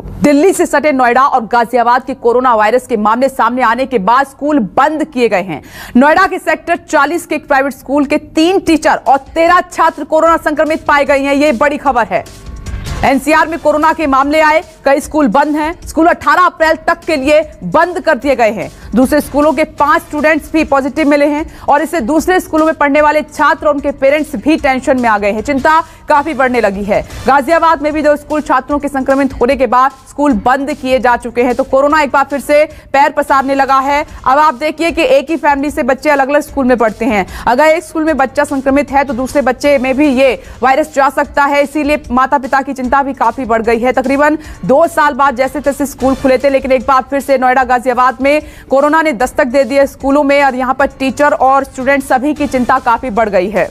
दिल्ली से सटे नोएडा और गाजियाबाद के कोरोना वायरस के मामले सामने आने के बाद स्कूल बंद किए गए हैं। नोएडा के सेक्टर 40 के एक प्राइवेट स्कूल के तीन टीचर और तेरह छात्र कोरोना संक्रमित पाए गए हैं, ये बड़ी खबर है। एनसीआर में कोरोना के मामले आए, कई स्कूल बंद हैं। स्कूल 18 अप्रैल तक के लिए बंद कर दिए गए हैं। दूसरे स्कूलों के पाँच स्टूडेंट्स भी पॉजिटिव मिले हैं और इससे दूसरे स्कूलों में पढ़ने वाले छात्र और उनके पेरेंट्स भी टेंशन में आ गए हैं। चिंता काफ़ी बढ़ने लगी है। गाजियाबाद में भी दो स्कूल छात्रों के संक्रमित होने के बाद स्कूल बंद किए जा चुके हैं तो कोरोना एक बार फिर से पैर पसारने लगा है। अब आप देखिए कि एक ही फैमिली से बच्चे अलग अलग स्कूल में पढ़ते हैं। अगर एक स्कूल में बच्चा संक्रमित है तो दूसरे बच्चे में भी ये वायरस जा सकता है, इसीलिए माता पिता की चिंता भी काफ़ी बढ़ गई है। तकरीबन दो साल बाद जैसे तैसे स्कूल खुले थे, लेकिन एक बार फिर से नोएडा गाजियाबाद में कोरोना ने दस्तक दे दी है स्कूलों में। और यहाँ पर टीचर और स्टूडेंट सभी की चिंता काफ़ी बढ़ गई है।